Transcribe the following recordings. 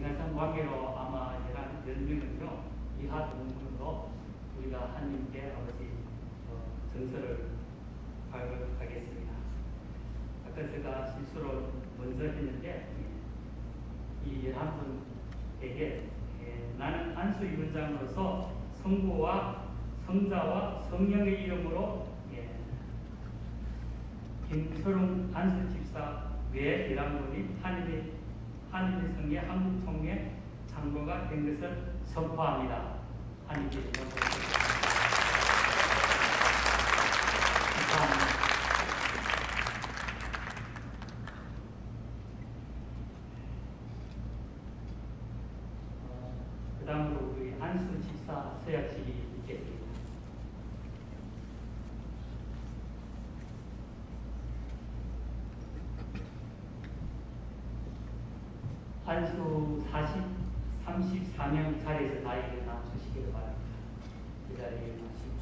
지간성 관계로 아마 한 10명은요, 이하 동문으로 우리가 하나님께 아버지 어, 정서를 발급하겠습니다. 아까 제가 실수로 먼저 했는데, 이 11분에게 예, 나는 안수 위원장으로서 성부와 성자와 성령의 이름으로 예, 김철웅 안수 집사 외 11분이 하나님의, 하나님의 성의 한국 총회 장로가 된 것을 선포합니다. 하나님께 감사합니다. 축하합니다. 그 다음으로 우리 안수 집사 서약식이 있겠습니다. 안수 40, 34명 자리에서 다 일어나 주시기를 바랍니다. 그 자리에 일어나시고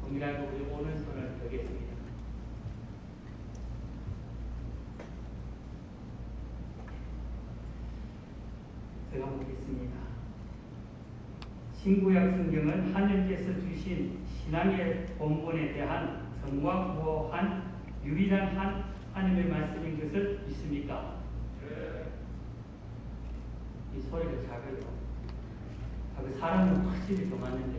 동일하게 우리 오른손을 들겠습니다. 제가 보겠습니다. 신구약 성경은 하나님께서 주신 신앙의 본본에 대한 정확무한 유일한 한 하나님의 말씀인 것을 믿습니까? 이 소리가 작아요. 아, 그 사람은 확실히 더 많은데.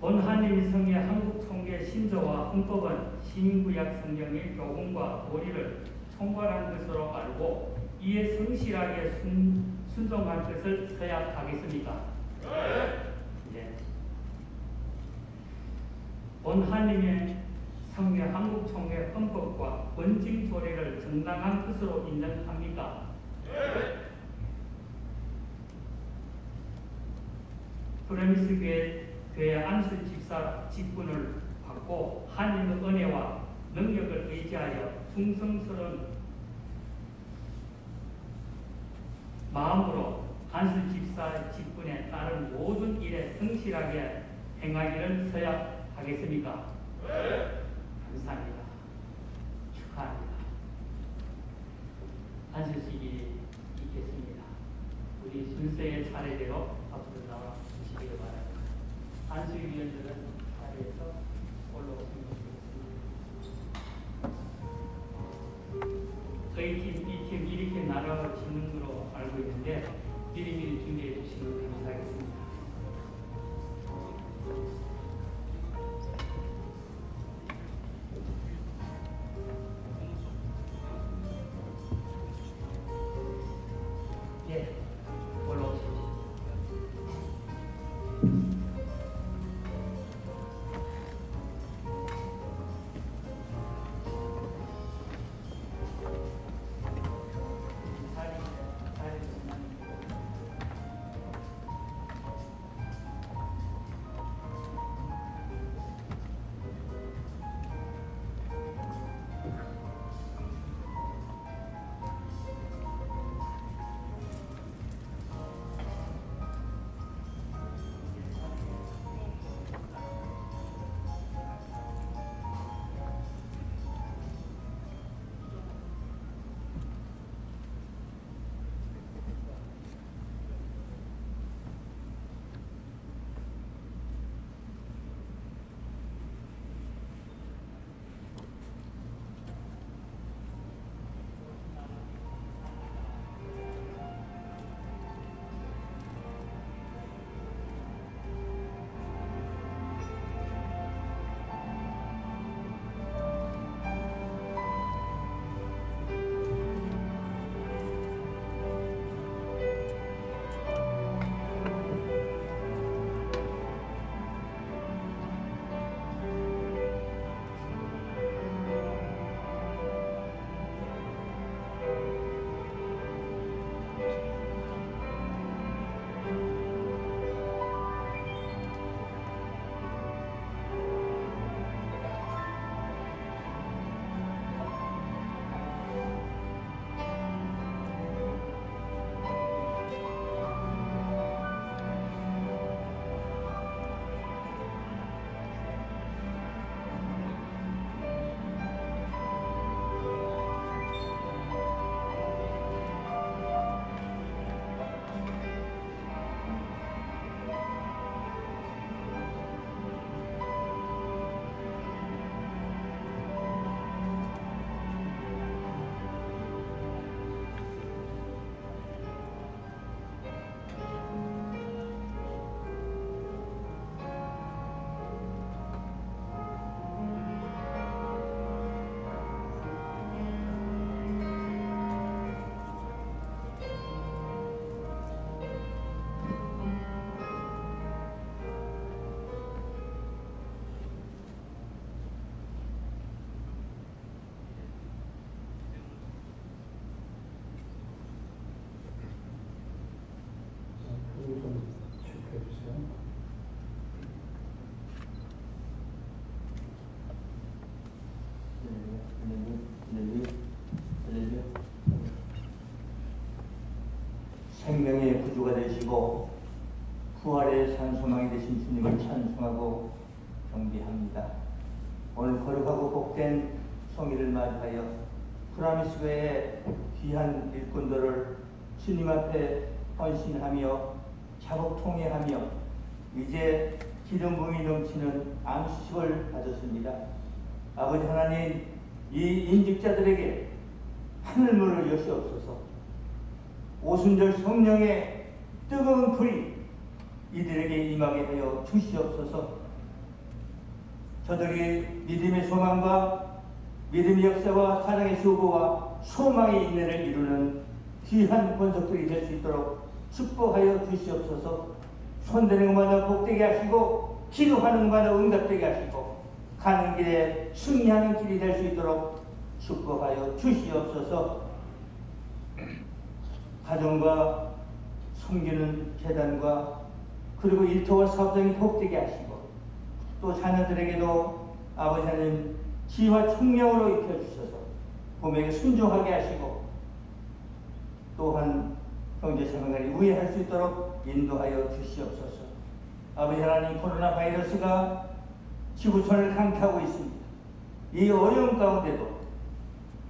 본 하나님의 성의 한국 총계 신조와 헌법은 신구약 성경의 교훈과 도리를 총괄한 것으로 알고 이에 성실하게 순, 순종할 것을 서약하겠습니까? 네. 본 하나님의 성회 한국 총회 헌법과 원칙 조례를 정당한 것으로 인정합니까? 프레미스 교회, 교회 안수 집사 직분을 받고 하나님의 은혜와 능력을 의지하여 충성스러운 마음으로 안수 집사 직분에 따른 모든 일에 성실하게 행하기를 서약하겠습니까? 감사합니다. 축하합니다. 생명의 구주가 되시고 부활의 산소망이 되신 주님을 찬송하고 경배합니다. 오늘 거룩하고 복된 성의를 맞이하여 프라미스교의 귀한 일꾼들을 주님 앞에 헌신하며 작업 통해하며 이제 기름 부음이 넘치는 안식을 가졌습니다. 아버지 하나님 이 인직자들에게 하늘문을 여시옵소서 오순절 성령의 뜨거운 불이 이들에게 임하게 하여 주시옵소서. 저들이 믿음의 소망과 믿음의 역사와 사랑의 수고와 소망의 인내를 이루는 귀한 권속들이 될 수 있도록 축복하여 주시옵소서. 손대는 것마다 복되게 하시고 기도하는 것마다 응답되게 하시고 가는 길에 승리하는 길이 될 수 있도록 축복하여 주시옵소서 가정과 섬기는 재단과 그리고 일터와 사업장이 복되게 하시고 또 자녀들에게도 아버지 하나님 지혜와 총명으로 익혀주셔서 봄에게 순종하게 하시고 또한 자매간에 우애할 수 있도록 인도하여 주시옵소서 아버지 하나님 코로나 바이러스가 지구촌을 강타하고 있습니다. 이 어려운 가운데도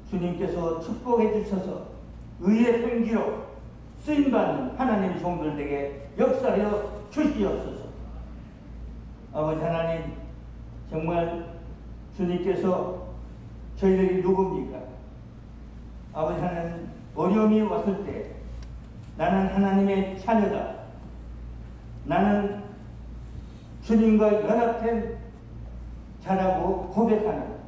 주님께서 축복해 주셔서 의의 편기로 쓰임받는 하나님의 종들에게 역사하여 주시옵소서. 아버지 하나님, 정말 주님께서 저희들이 누굽니까? 아버지 하나님, 어려움이 왔을 때 나는 하나님의 자녀다. 나는 주님과 연합된 자라고 고백하는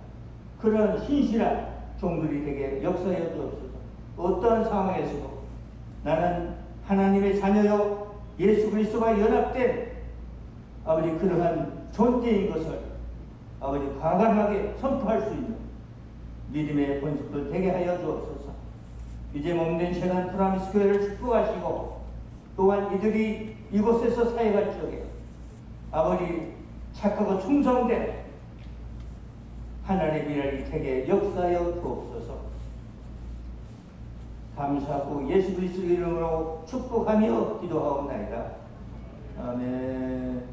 그런 신실한 종들이 되게 역사하여 주옵소서. 어떠한 상황에서도 나는 하나님의 자녀요 예수 그리스도와 연합된 아버지 그러한 존재인 것을 아버지 과감하게 선포할 수 있는 믿음의 본식들 되게 하여 주옵소서. 이제 몸된 시간 프라미스 교회를 축복하시고 또한 이들이 이곳에서 사역할 적에 아버지 착하고 충성된 하나님의 미래를 되게 역사하여 주옵소서. 감사하고 예수 그리스도 이름으로 축복하며 기도하옵나이다. 아멘.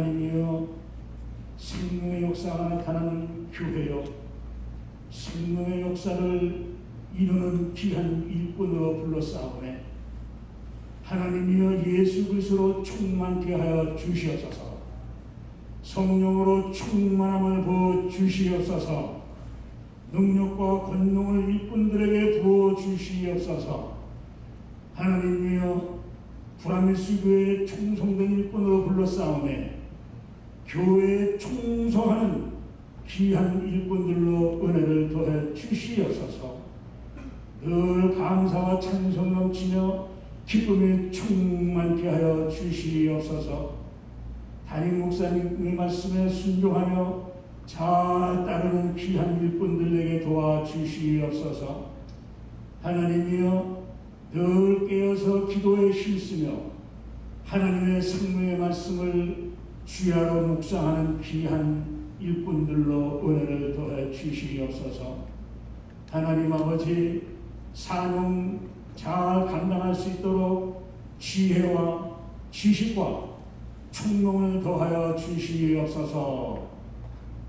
하나님이여 생명의 역사가 나타나는 교회여 생명의 역사를 이루는 귀한 일꾼으로 불러싸오매 하나님이여 예수 그리스도로 충만케 하여 주시옵소서. 성령으로 충만함을 부어 주시옵소서. 능력과 권능을 일꾼들에게 부어 주시옵소서. 하나님이여 브라미스 교회의 충성된 일꾼으로 불러싸오매 교회에 충성하는 귀한 일꾼들로 은혜를 더해 주시옵소서. 늘 감사와 찬송 넘치며 기쁨이 충만케 하여 주시옵소서. 담임 목사님의 말씀에 순종하며 잘 따르는 귀한 일꾼들에게 도와주시옵소서. 하나님이여 늘 깨어서 기도에 힘쓰며 하나님의 생명의 말씀을 주야로 묵상하는 귀한 일꾼들로 은혜를 더해 주시옵소서. 하나님 아버지 사명 잘 감당할 수 있도록 지혜와 지식과 총명을 더하여 주시옵소서.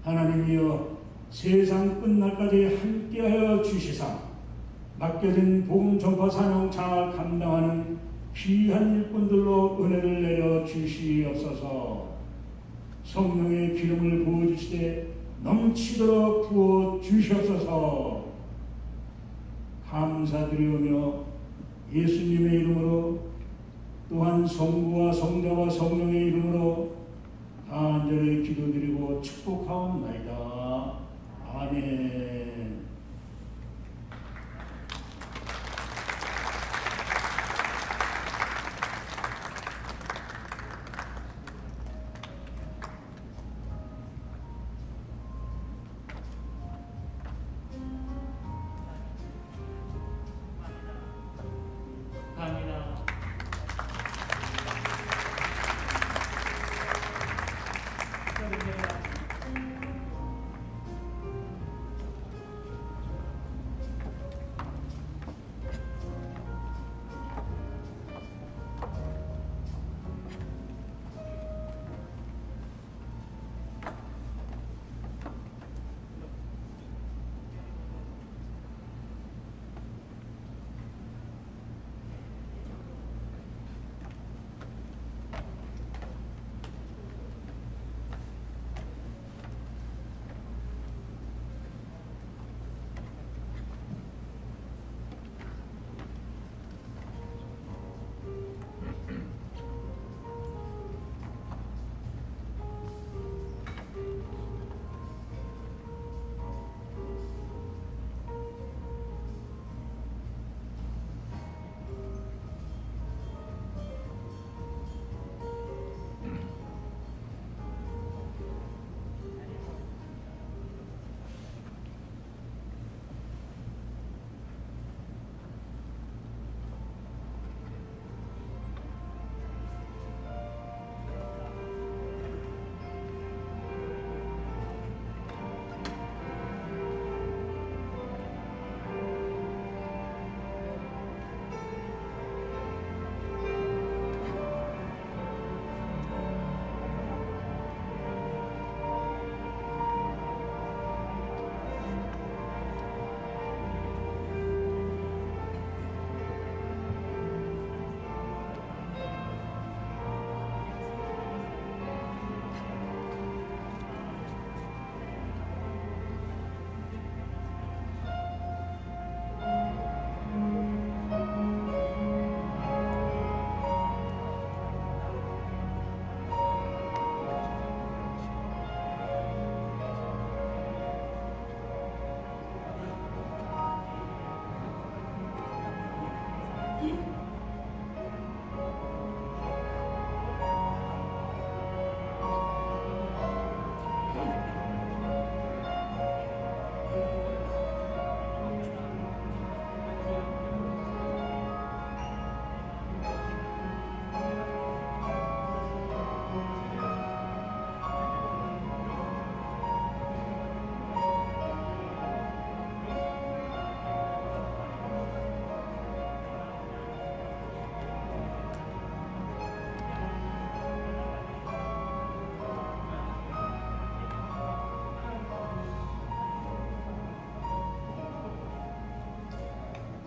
하나님이여 세상 끝날까지 함께하여 주시사 맡겨진 복음 전파 사명 잘 감당하는 귀한 일꾼들로 은혜를 내려 주시옵소서 성령의 기름을 부어주시되 넘치도록 부어 주시옵소서 감사드리오며 예수님의 이름으로 또한 성부와 성자와 성령의 이름으로 간절히 기도드리고 축복하옵나이다. 아멘.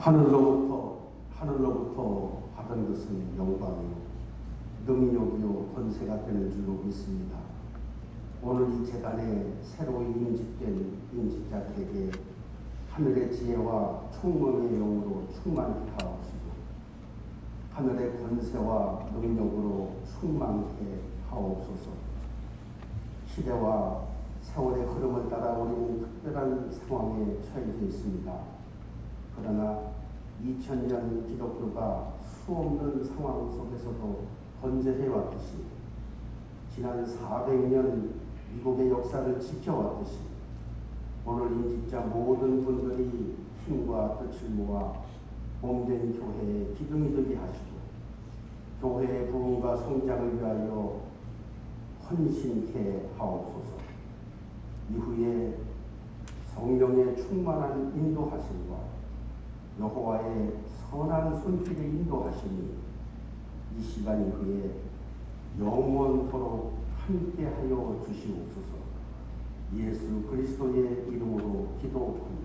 하늘로부터 하늘로부터 받은 것은 영광이요 능력이요 권세가 되는 줄로 믿습니다. 오늘 이 재단에 새로 임직된 임직자들에게 하늘의 지혜와 총명의 영으로 충만케 하옵시고 하늘의 권세와 능력으로 충만케 하옵소서. 시대와 세월의 흐름을 따라 우리는 특별한 상황에 처해져 있습니다. 그러나 2000년 기독교가 수없는 상황 속에서도 건재해 왔듯이 지난 400년 미국의 역사를 지켜왔듯이 오늘 임직자 모든 분들이 힘과 뜻을 모아 몸된 교회의 기둥이 되게 하시고 교회의 부흥과 성장을 위하여 헌신케 하옵소서. 이후에 성령의 충만한 인도하심과 여호와의 선한 손길의 인도하심이 이 시간 이후에 영원토록 함께하여 주시옵소서. 예수 그리스도의 이름으로 기도합니다.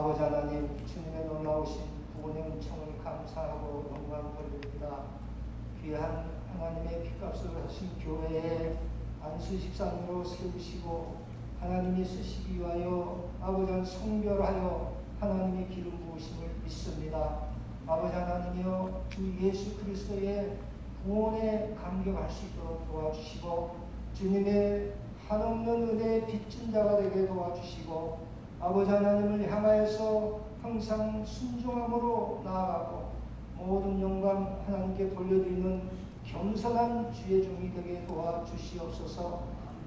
아버지 하나님 주님의 놀라우신 구원의 은총을 감사하고 영광 돌립니다. 귀한 하나님의 피값을 하신 교회에 안수 십산으로 세우시고 하나님이 쓰시기 위하여 아버지 한 성별하여 하나님의 기름 부으심을 믿습니다. 아버지 하나님이여 주 예수 그리스도의 구원에 감격할 수 있도록 도와주시고 주님의 한없는 은혜의 빚진 자가 되게 도와주시고 아버지 하나님을 향하여서 항상 순종함으로 나아가고 모든 영광 하나님께 돌려드리는 겸손한 주의 종이 되게 도와주시옵소서.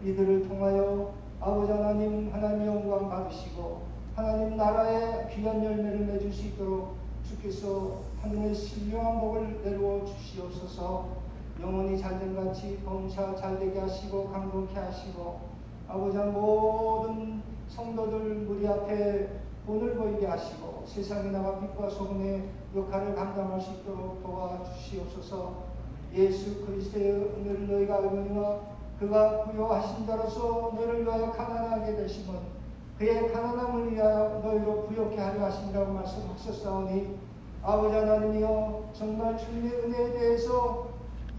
이들을 통하여 아버지 하나님 하나님 영광 받으시고 하나님 나라의 귀한 열매를 맺을 수 있도록 주께서 하늘의 신령한 복을 내려 주시옵소서. 영원히 잘된같이 범사 잘되게 하시고 강건케 하시고 아버지 모든 성도들 무리 앞에 본을 보이게 하시고 세상에 나가 빛과 소금의 역할을 감당할 수 있도록 도와주시옵소서. 예수 그리스도의 은혜를 너희가 알거니와 그가 부여하신 자로서 너를 위하여 가난하게 되심은 그의 가난함을 위하여 너희로 부욕케 하려 하신다고 말씀하셨사오니 아버지 하나님이여 정말 주님의 은혜에 대해서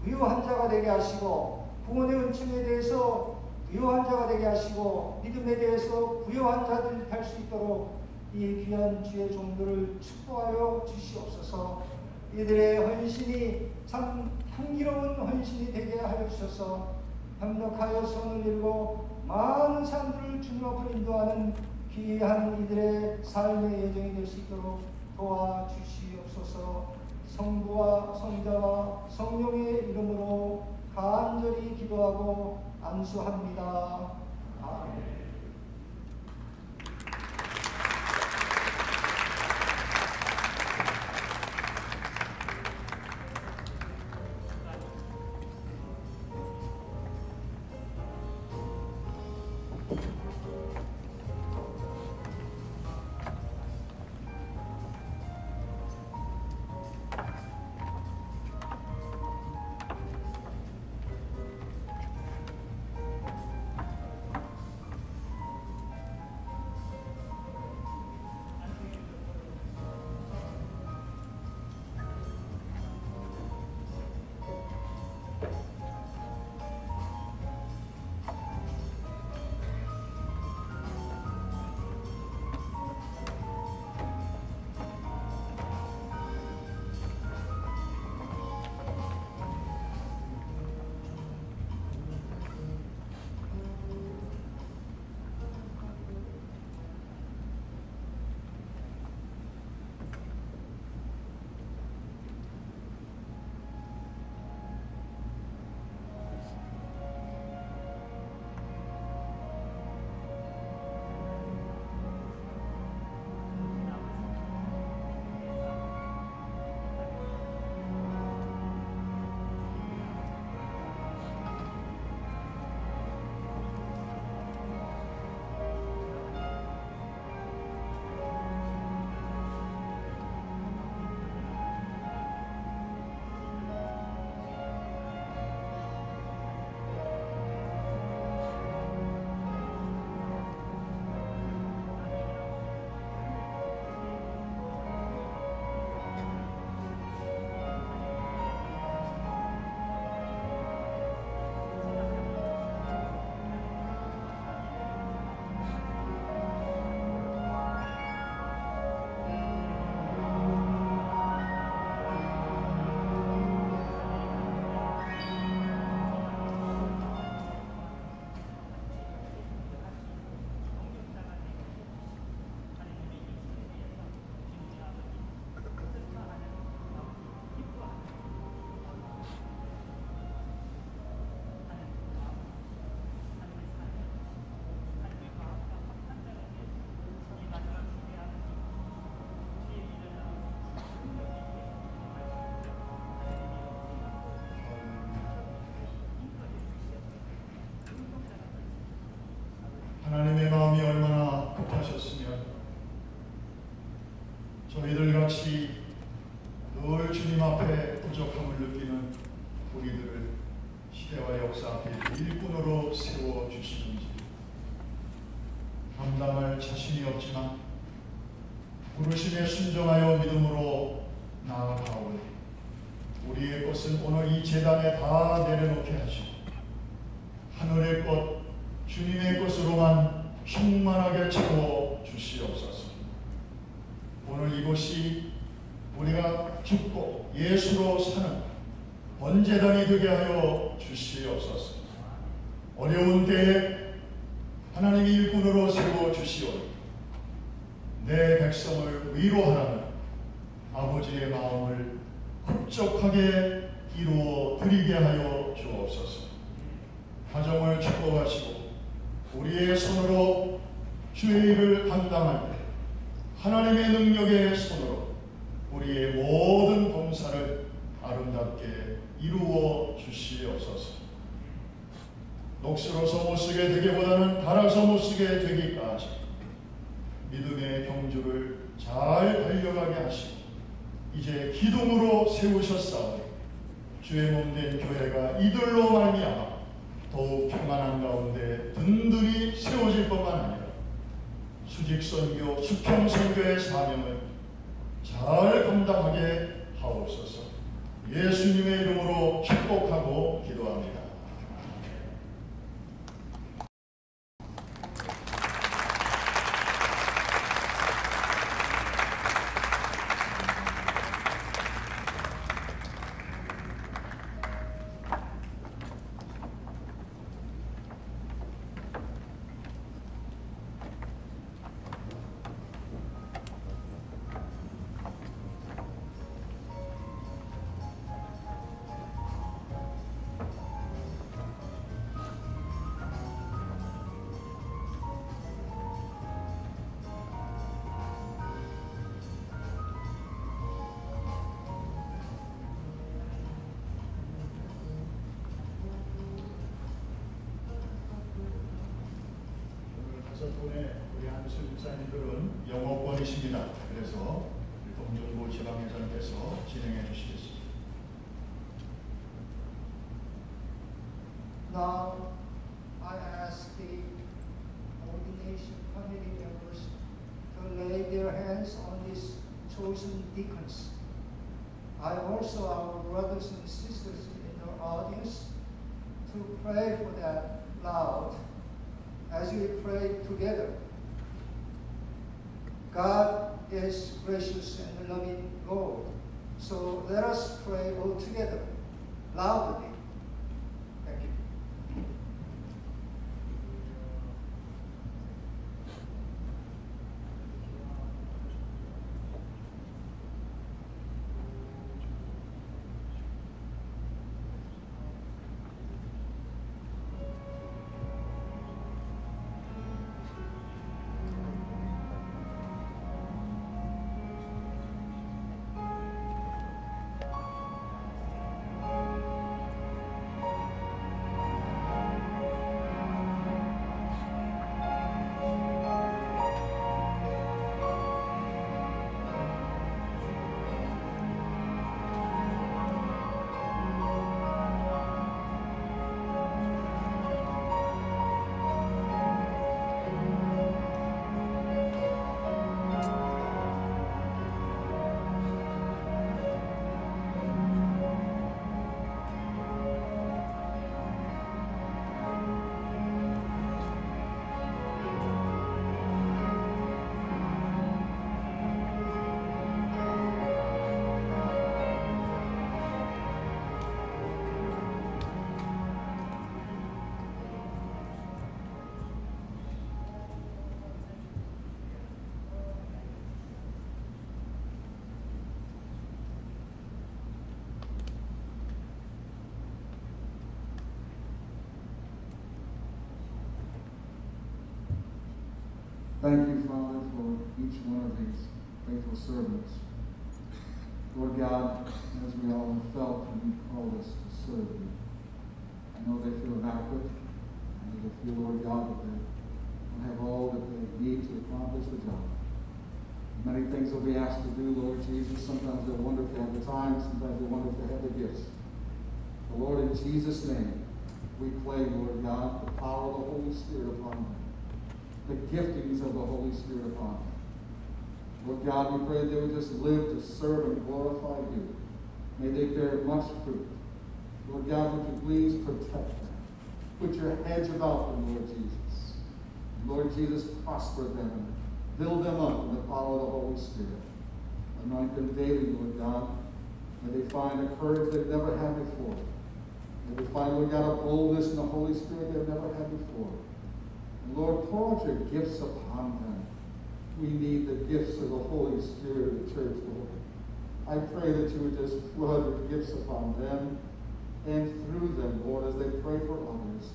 부유한 자가 되게 하시고 구원의 은총에 대해서 부 유한 자가 되게 하시고 믿음에 대해서 부유한 자들이 될수 있도록 이 귀한 주의 종들을 축복하여 주시옵소서. 이들의 헌신이 참 향기로운 헌신이 되게 하여 주셔서 협력하여 선을 이루고 많은 사람들을 주님 앞으로 인도하는 귀한 이들의 삶의 예정이 될 수 있도록 도와주시옵소서. 성부와 성자와 성령의 이름으로 간절히 기도하고 안수합니다. 아멘. 저희들 같이 늘 주님 앞에 부족함을 느끼는 우리들을 시대와 역사 앞에 일꾼으로 세워 주시는지 감당할 자신이 없지만 부르심에 순종하여 믿음으로 나아가오니 우리의 것은 오늘 이 재단에 다 내려놓게 하시고 하늘의 것 주님의 것으로만 충만하게 채워 주시옵소서. 오늘 이곳이 우리가 죽고 예수로 사는 번제단이 되게 하여 주시옵소서. 어려운 때에 하나님이 일꾼으로 세워 주시오니 내 백성을 위로하라는 아버지의 마음을 흡족하게 이루어 드리게 하여 주옵소서. 가정을 축복하시고 우리의 손으로 주의 일을 감당할 때 하나님의 능력의 손으로 우리의 모든 봉사를 아름답게 이루어 주시옵소서. 녹슬어서 못 쓰게 되기보다는 달아서 못 쓰게 되기까지 믿음의 경주를 잘 달려가게 하시고 이제 기둥으로 세우셨사오니 주의 몸된 교회가 이들로 말미암아 더욱 평안한 가운데 든든히 세워질 것만 아니라 수직 선교, 수평 선교의 사명을 잘 감당하게 하옵소서. 예수님의 이름으로 축복하고 기도합니다. 때문에 우리 한수 집사님들은 영어권이십니다. 그래서 우리 동정부 지방회장께서 진행해 주시겠습니다. Now, I ask the ordination committee members to lay their hands on these chosen deacons. I also our brothers and sisters in the audience to pray for them loud as we pray together. God is gracious and loving Lord. So let us pray all together, loudly. Thank you, Father, for each one of these faithful servants. Lord God, as we all have felt when you called us to serve you, I know they feel inadequate. I know they feel, Lord God, that they don't have all that they need to accomplish the job. Many things they'll be asked to do, Lord Jesus. Sometimes they'll wonder if they have the time. Sometimes they wonder if they have the gifts. But Lord, in Jesus' name, we claim, Lord God, the power of the Holy Spirit upon them the giftings of the Holy Spirit upon them. Lord God, we pray they would just live to serve and glorify you. May they bear much fruit. Lord God, would you please protect them? Put your hedge about them, Lord Jesus. Lord Jesus, prosper them build them up in the power of the Holy Spirit. Anoint them daily, Lord God. May they find a courage they've never had before. May they find, Lord God, a boldness in the Holy Spirit they've never had before. And Lord, pour out your gifts upon them. We need the gifts of the Holy Spirit of the church, Lord. I pray that you would just flood your gifts upon them and through them, Lord, as they pray for others.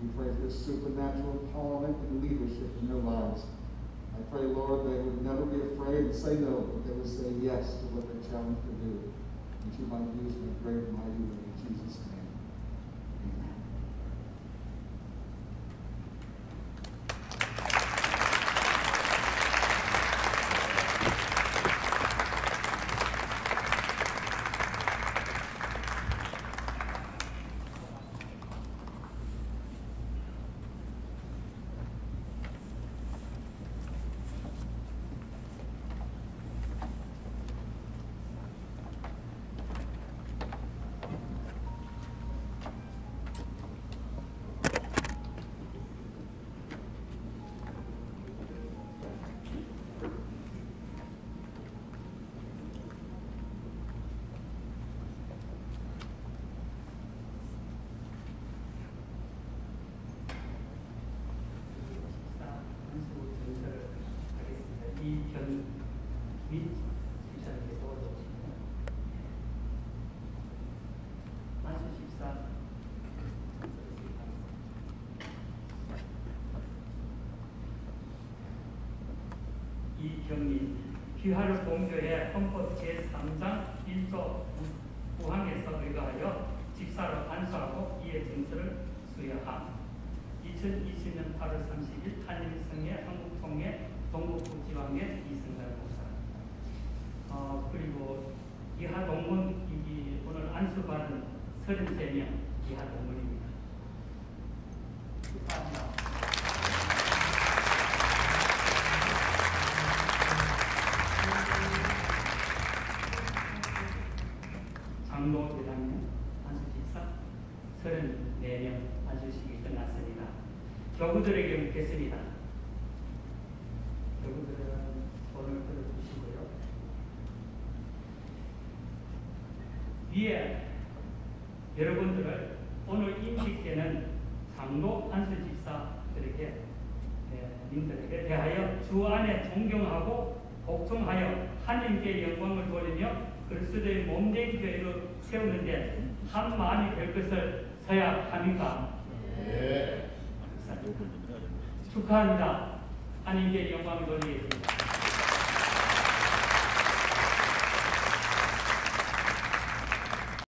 We pray for supernatural empowerment and leadership in their lives. I pray, Lord, they would never be afraid to say no, but they would say yes to what they're challenged to do. That you might use in a great and mighty way. In Jesus' name. 이경민 귀하를 공교해 헌법 제3장 1조 9항에서 의거하여 집사로 안수하고 이에 증서를 수여함. 2020년 8월 30일 한일성의 한국총회 동북부 지방의 이승달 목사. 어, 그리고 이하 동문 이 오늘 안수받은 33명 이하 동문입니다. 축하합니다. 장로 대장님 안수집사 34명 안수식이 끝났습니다. 교구들에게 묻겠습니다. 교구들은 손을 들어주시고요. 위에 여러분들을 오늘 임직 때는 장로 안수집사들에게 네, 님들에게 대하여 주 안에 존경하고 복종하여 하나님께 영광을 돌리며 그리스도의 몸된 교회로 세우는데 한 마음이 될 것을 서약합니까? 네. 축